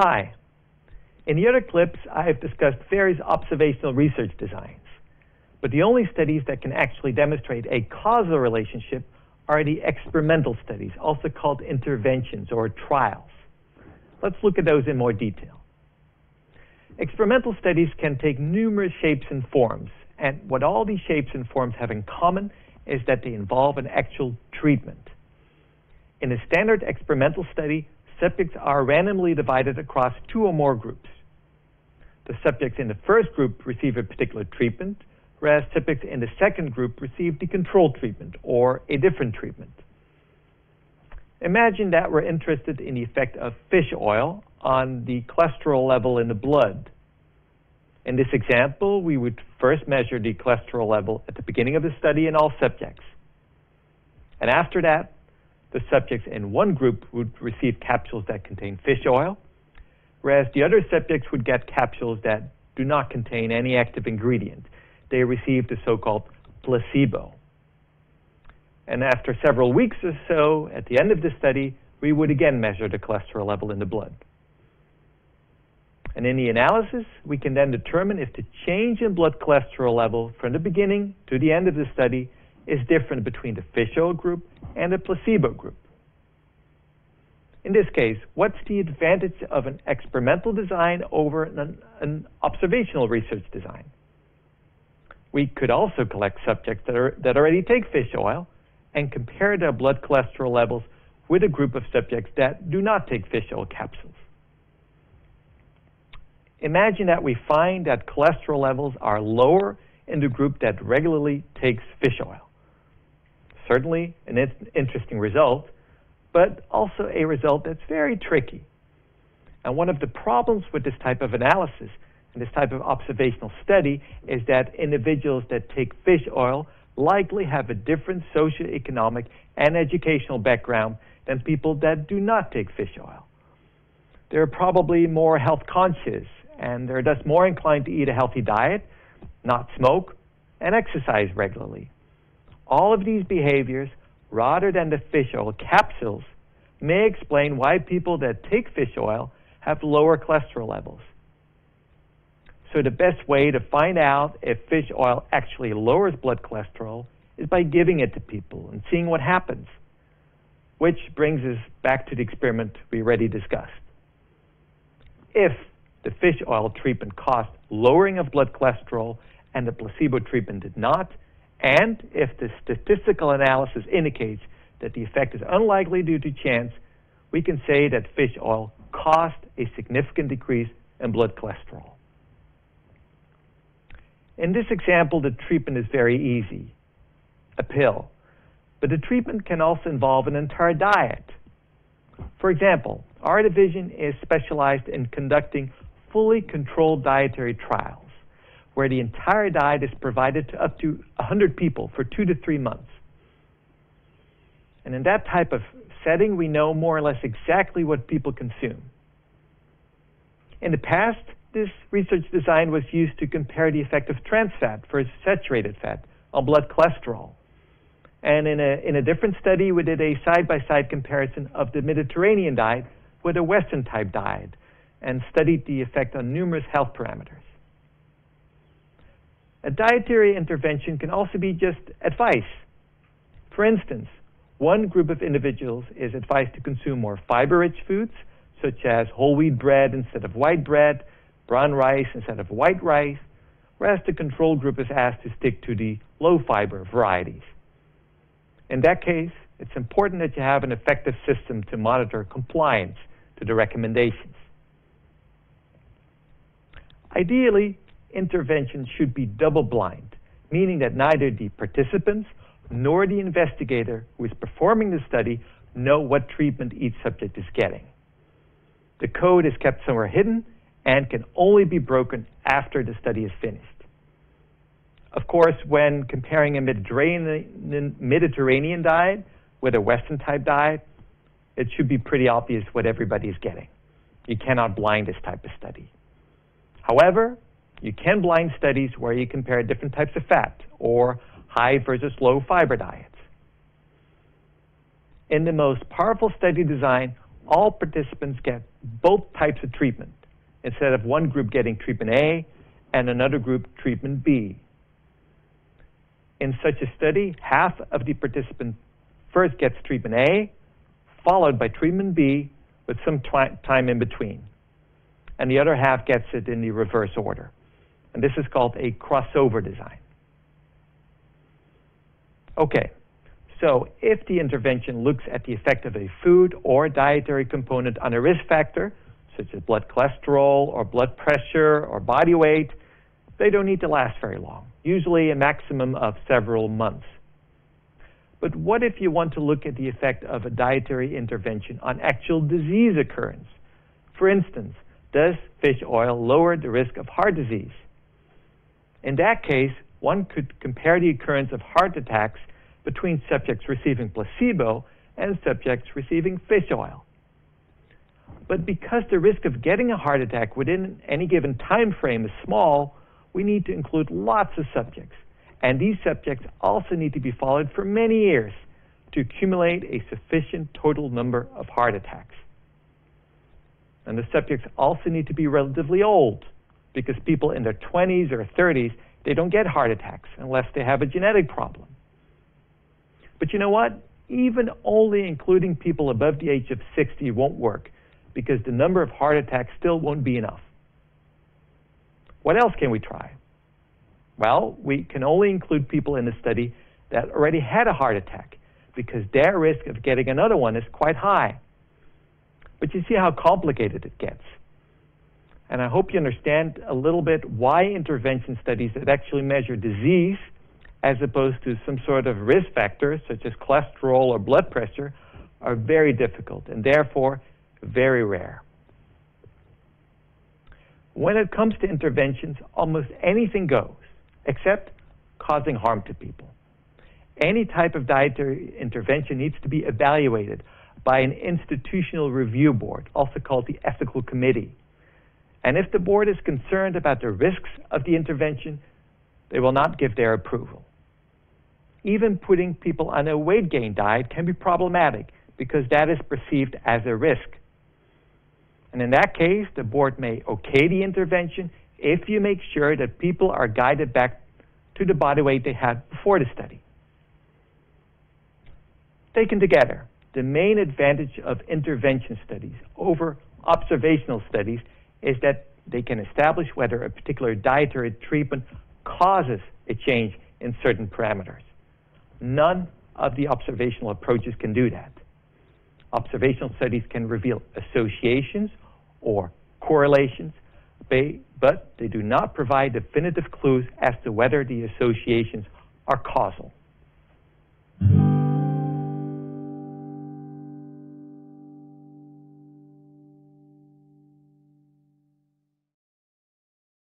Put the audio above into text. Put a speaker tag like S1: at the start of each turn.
S1: Hi. In the other clips, I have discussed various observational research designs, but the only studies that can actually demonstrate a causal relationship are the experimental studies, also called interventions or trials. Let's look at those in more detail. Experimental studies can take numerous shapes and forms, and what all these shapes and forms have in common is that they involve an actual treatment. In a standard experimental study, subjects are randomly divided across two or more groups. The subjects in the first group receive a particular treatment, whereas subjects in the second group receive the control treatment or a different treatment. Imagine that we're interested in the effect of fish oil on the cholesterol level in the blood. In this example, we would first measure the cholesterol level at the beginning of the study in all subjects. And after that, the subjects in one group would receive capsules that contain fish oil, whereas the other subjects would get capsules that do not contain any active ingredient. They received the so-called placebo. And after several weeks or so, at the end of the study, we would again measure the cholesterol level in the blood. And in the analysis, we can then determine if the change in blood cholesterol level from the beginning to the end of the study is different between the fish oil group and the placebo group. In this case, what's the advantage of an experimental design over an, an observational research design? We could also collect subjects that, are, that already take fish oil and compare their blood cholesterol levels with a group of subjects that do not take fish oil capsules. Imagine that we find that cholesterol levels are lower in the group that regularly takes fish oil. Certainly an interesting result, but also a result that's very tricky. And one of the problems with this type of analysis and this type of observational study is that individuals that take fish oil likely have a different socioeconomic and educational background than people that do not take fish oil. They're probably more health conscious and they're thus more inclined to eat a healthy diet, not smoke, and exercise regularly. All of these behaviors, rather than the fish oil capsules, may explain why people that take fish oil have lower cholesterol levels. So the best way to find out if fish oil actually lowers blood cholesterol is by giving it to people and seeing what happens. Which brings us back to the experiment we already discussed. If the fish oil treatment caused lowering of blood cholesterol and the placebo treatment did not, and if the statistical analysis indicates that the effect is unlikely due to chance, we can say that fish oil caused a significant decrease in blood cholesterol. In this example, the treatment is very easy, a pill. But the treatment can also involve an entire diet. For example, our division is specialized in conducting fully controlled dietary trials, where the entire diet is provided to up to 100 people for two to three months. And in that type of setting, we know more or less exactly what people consume. In the past, this research design was used to compare the effect of trans fat versus saturated fat on blood cholesterol. And in a, in a different study, we did a side by side comparison of the Mediterranean diet with a Western type diet and studied the effect on numerous health parameters. A dietary intervention can also be just advice. For instance, one group of individuals is advised to consume more fiber rich foods, such as whole wheat bread instead of white bread, brown rice instead of white rice, whereas the control group is asked to stick to the low fiber varieties. In that case, it's important that you have an effective system to monitor compliance to the recommendations. Ideally, intervention should be double blind, meaning that neither the participants nor the investigator who is performing the study know what treatment each subject is getting. The code is kept somewhere hidden and can only be broken after the study is finished. Of course, when comparing a Mediterranean, Mediterranean diet with a Western type diet, it should be pretty obvious what everybody is getting. You cannot blind this type of study. However, you can blind studies where you compare different types of fat or high versus low fiber diets. In the most powerful study design, all participants get both types of treatment instead of one group getting treatment A and another group treatment B. In such a study, half of the participants first gets treatment A, followed by treatment B with some time in between. And the other half gets it in the reverse order. And this is called a crossover design. Okay, so if the intervention looks at the effect of a food or dietary component on a risk factor, such as blood cholesterol or blood pressure or body weight, they don't need to last very long, usually a maximum of several months. But what if you want to look at the effect of a dietary intervention on actual disease occurrence? For instance, does fish oil lower the risk of heart disease? In that case, one could compare the occurrence of heart attacks between subjects receiving placebo and subjects receiving fish oil. But because the risk of getting a heart attack within any given time frame is small, we need to include lots of subjects. And these subjects also need to be followed for many years to accumulate a sufficient total number of heart attacks. And the subjects also need to be relatively old because people in their 20s or 30s, they don't get heart attacks unless they have a genetic problem. But you know what? Even only including people above the age of 60 won't work because the number of heart attacks still won't be enough. What else can we try? Well, we can only include people in the study that already had a heart attack because their risk of getting another one is quite high. But you see how complicated it gets. And I hope you understand a little bit why intervention studies that actually measure disease as opposed to some sort of risk factor such as cholesterol or blood pressure are very difficult and therefore very rare. When it comes to interventions, almost anything goes except causing harm to people. Any type of dietary intervention needs to be evaluated by an institutional review board, also called the ethical committee. And if the board is concerned about the risks of the intervention, they will not give their approval. Even putting people on a weight gain diet can be problematic because that is perceived as a risk. And in that case, the board may okay the intervention if you make sure that people are guided back to the body weight they had before the study. Taken together, the main advantage of intervention studies over observational studies is that they can establish whether a particular dietary treatment causes a change in certain parameters. None of the observational approaches can do that. Observational studies can reveal associations or correlations, but they do not provide definitive clues as to whether the associations are causal.